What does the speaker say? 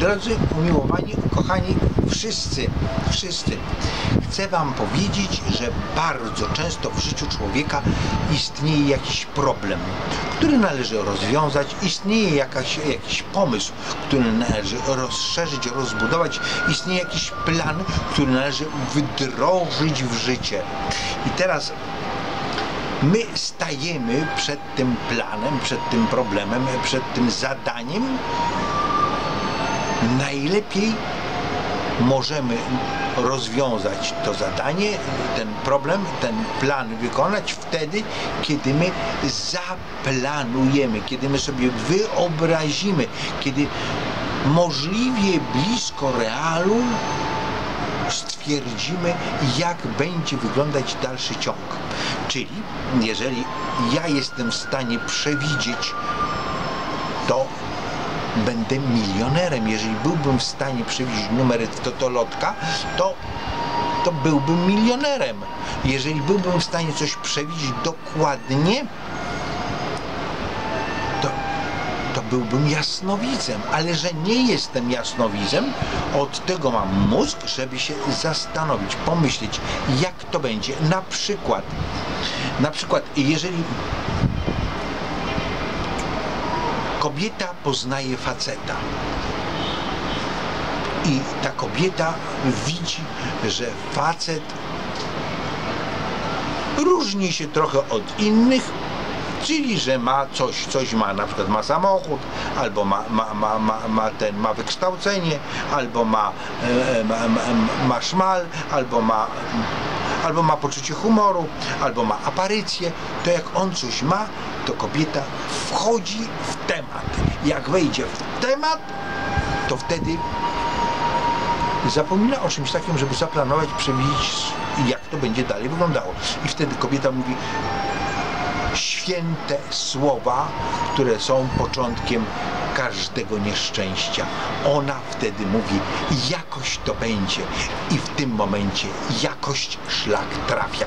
Drodzy umiłowani, ukochani, wszyscy, wszyscy, chcę Wam powiedzieć, że bardzo często w życiu człowieka istnieje jakiś problem, który należy rozwiązać, istnieje jakaś, jakiś pomysł, który należy rozszerzyć, rozbudować, istnieje jakiś plan, który należy wdrożyć w życie. I teraz my stajemy przed tym planem, przed tym problemem, przed tym zadaniem. Najlepiej możemy rozwiązać to zadanie, ten problem, ten plan wykonać wtedy, kiedy my zaplanujemy, kiedy my sobie wyobrazimy, kiedy możliwie blisko realu stwierdzimy, jak będzie wyglądać dalszy ciąg. Czyli jeżeli ja jestem w stanie przewidzieć, to będę milionerem. Jeżeli byłbym w stanie przewidzieć numery w totolotka, to to byłbym milionerem. Jeżeli byłbym w stanie coś przewidzieć dokładnie, to, to byłbym jasnowidzem. Ale że nie jestem jasnowidzem, od tego mam mózg, żeby się zastanowić, pomyśleć, jak to będzie. Na przykład, na przykład, jeżeli kobieta poznaje faceta. I ta kobieta widzi, że facet różni się trochę od innych, czyli że ma coś, coś ma, na przykład ma samochód, albo ma, ma, ma, ma, ma ten, ma wykształcenie, albo ma, e, ma, ma, ma szmal, albo ma albo ma poczucie humoru, albo ma aparycję, to jak on coś ma, to kobieta wchodzi w temat. Jak wejdzie w temat, to wtedy zapomina o czymś takim, żeby zaplanować, przewidzieć, jak to będzie dalej wyglądało. I wtedy kobieta mówi święte słowa, które są początkiem każdego nieszczęścia. Ona wtedy mówi, jakoś to będzie i w tym momencie jakość szlak trafia.